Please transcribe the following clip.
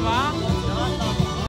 Warszawa.